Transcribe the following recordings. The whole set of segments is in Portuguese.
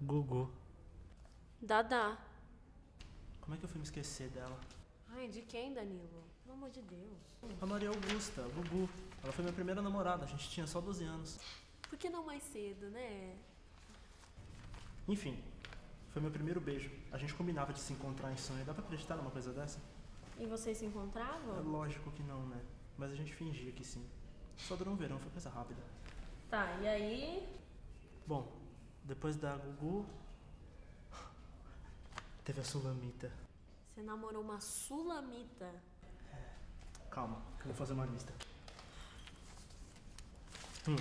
Gugu. Dada. Como é que eu fui me esquecer dela? Ai, de quem, Danilo? Pelo amor de Deus. A Maria Augusta, a Gugu. Ela foi minha primeira namorada, a gente tinha só 12 anos. Por que não mais cedo, né? Enfim, foi meu primeiro beijo. A gente combinava de se encontrar em sonho. Dá pra acreditar numa coisa dessa? E vocês se É encontravam? lógico que não, né? Mas a gente fingia que sim. Só durou um verão, foi coisa rápida. Tá, e aí? Bom, depois da Gugu. Teve a Sulamita. Você namorou uma sulamita. Calma, que eu vou fazer uma lista. Hum,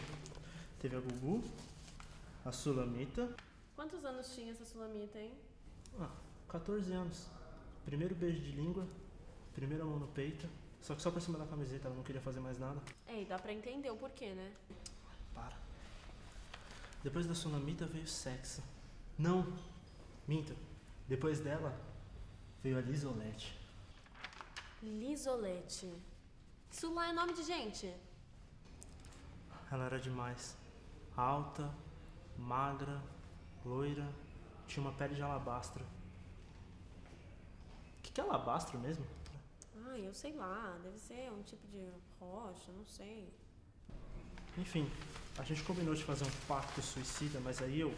teve a Gugu, a Sulamita. Quantos anos tinha essa sulamita, hein? Ah, 14 anos. Primeiro beijo de língua, primeira mão no peito. Só que só por cima da camiseta, ela não queria fazer mais nada. É, e dá pra entender o porquê, né? Para. Depois da Sunamita veio sexo. Não, minto. Depois dela veio a Lisolete. Lisolete. Isso lá é nome de gente. Ela era demais. Alta, magra, loira, tinha uma pele de alabastro. O que, que é alabastro mesmo? Ai, eu sei lá, deve ser um tipo de rocha, não sei. Enfim, a gente combinou de fazer um pacto suicida, mas aí eu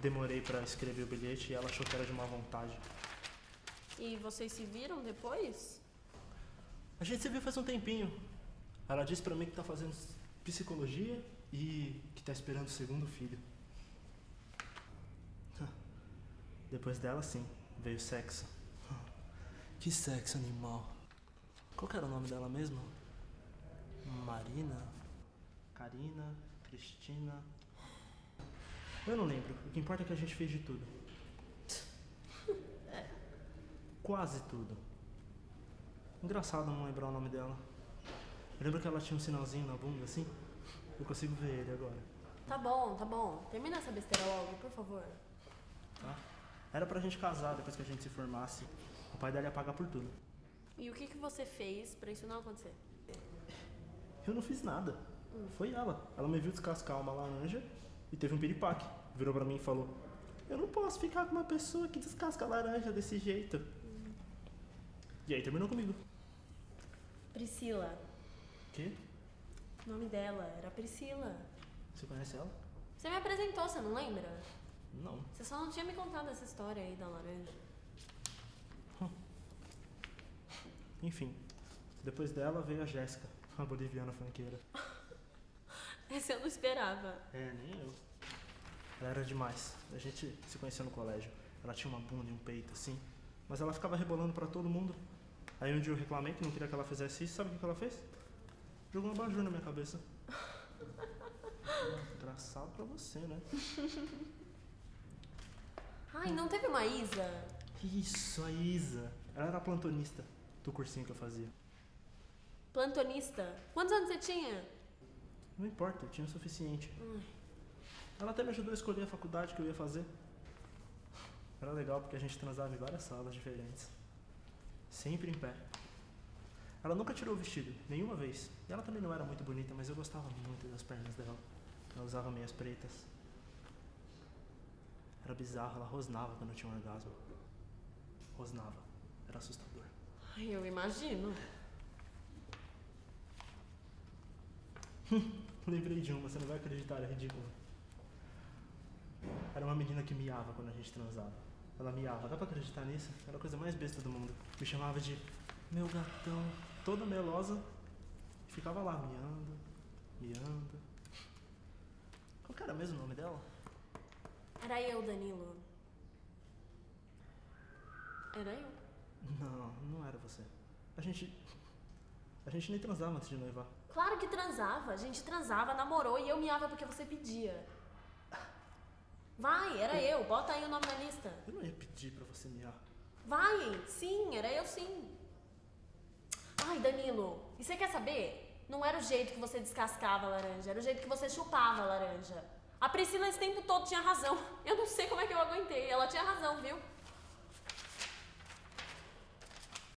demorei pra escrever o bilhete e ela achou que era de má vontade. E vocês se viram depois? A gente se viu faz um tempinho. Ela disse pra mim que tá fazendo psicologia e que tá esperando o segundo filho. Depois dela, sim, veio sexo. Que sexo animal. Qual que era o nome dela mesmo? Marina? Karina? Cristina? Eu não lembro. O que importa é que a gente fez de tudo. Quase tudo. Engraçado não lembrar o nome dela. Eu lembro que ela tinha um sinalzinho na bunda, assim. Eu consigo ver ele agora, Tá bom, tá bom. Termina essa besteira logo, por favor. tá? Era pra gente casar depois que a gente se formasse. O pai dela ia pagar por tudo. E o que, que você fez pra isso não acontecer? Eu não fiz nada. Foi ela. Ela me viu descascar uma laranja e teve um piripaque. Virou pra mim e falou: Eu não posso ficar com uma pessoa que descasca laranja desse jeito. E aí terminou comigo. Priscila. Quê? O nome dela era Priscila. Você conhece ela? Você me apresentou, você não lembra? Não. Você só não tinha me contado essa história aí da laranja. Enfim. Depois dela veio a Jéssica, a boliviana franqueira. Essa eu não esperava. É, nem eu. Ela era demais. A gente se conheceu no colégio. Ela tinha uma bunda e um peito, assim. Mas ela ficava rebolando pra todo mundo. Aí um dia eu reclamei que não queria que ela fizesse isso. Sabe o que ela fez? Jogou um abajur na minha cabeça. Engraçado pra você, né? Ai, não teve uma Isa? Isso, a Isa. Ela era plantonista do cursinho que eu fazia. Plantonista. Quantos anos você tinha? Não importa, eu tinha o suficiente. Ela até me ajudou a escolher a faculdade que eu ia fazer. Era legal porque a gente transava em várias salas diferentes. Sempre em pé. Ela nunca tirou o vestido, nenhuma vez. E ela também não era muito bonita, mas eu gostava muito das pernas dela. Ela usava meias pretas. Era bizarro, ela rosnava quando eu tinha um orgasmo. Rosnava. Era assustador. Ai, eu imagino. Lembrei de uma, você não vai acreditar, é ridículo. Era uma menina que miava quando a gente transava. Ela miava, dá pra acreditar nisso? Era a coisa mais besta do mundo. Me chamava de meu gatão, toda melosa, e ficava lá miando, miando. Qual que era mesmo o nome dela? Era eu, Danilo. Era eu. Não, não era você. A gente. A gente nem transava antes de noivar. Claro que transava. A gente transava, namorou e eu miava porque você pedia. Vai, era eu. Bota aí o nome na lista. Eu não ia pedir pra você miar. Vai, sim, era eu sim. Ai, Danilo, e você quer saber? Não era o jeito que você descascava a laranja, era o jeito que você chupava a laranja. A Priscila esse tempo todo tinha razão. Eu não sei como é que eu aguentei. Ela tinha razão, viu?